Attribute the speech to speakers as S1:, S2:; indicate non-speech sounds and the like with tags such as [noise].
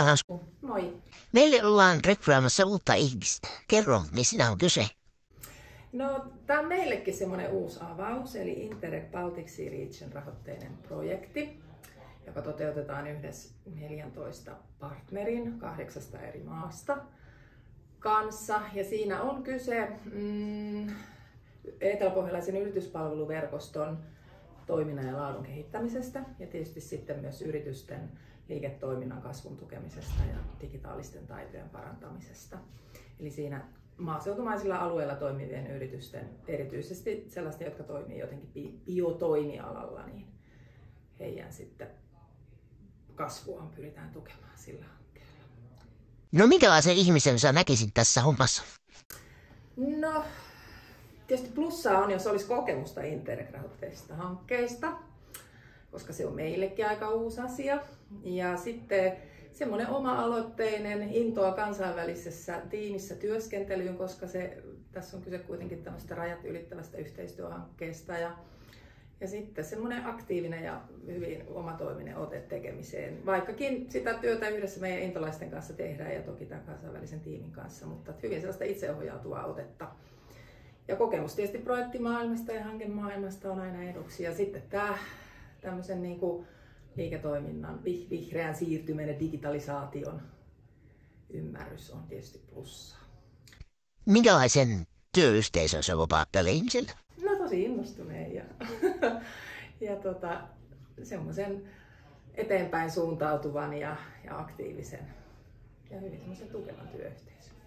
S1: Hans,
S2: Moi.
S1: meille ollaan rekryämässä uutta ihmistä. Kerro, missä on kyse?
S2: No, tämä on meillekin semmoinen uusi avaus, eli Interreg Baltic Sea Region rahoitteinen projekti, joka toteutetaan yhdessä 14 partnerin kahdeksasta eri maasta kanssa. Ja siinä on kyse mm, eteläpohjalaisen yrityspalveluverkoston toiminnan ja laadun kehittämisestä ja tietysti sitten myös yritysten liiketoiminnan kasvun tukemisesta ja digitaalisten taitojen parantamisesta. Eli siinä maaseutumaisilla alueilla toimivien yritysten, erityisesti sellaisten, jotka toimii jotenkin biotoimialalla, niin heidän sitten kasvuaan pyritään tukemaan sillä hankkeella.
S1: No minkälaisen ihmisen sä näkisit tässä hommassa?
S2: No, tietysti plussaa on, jos olisi kokemusta interreg hankkeista, koska se on meillekin aika uusi asia. Ja sitten semmoinen oma-aloitteinen intoa kansainvälisessä tiimissä työskentelyyn, koska se, tässä on kyse kuitenkin tämmöistä rajat ylittävästä yhteistyöhankkeesta. Ja, ja sitten semmoinen aktiivinen ja hyvin omatoiminen ote tekemiseen. Vaikkakin sitä työtä yhdessä meidän intolaisten kanssa tehdään ja toki tämän kansainvälisen tiimin kanssa, mutta hyvin sellaista itseohjautuvaa otetta. Ja kokemus tietysti projektimaailmasta ja hankemaailmasta on aina eduksi. Ja sitten tämä tämmöisen niin kuin liiketoiminnan vihreän siirtymän ja digitalisaation ymmärrys on tietysti plussa.
S1: Minkälaisen työyhteisön se lupaa tälle ihmiselle?
S2: No tosi innostuneen ja, [laughs] ja tota, semmoisen eteenpäin suuntautuvan ja, ja aktiivisen ja hyvin tukevan työyhteisön.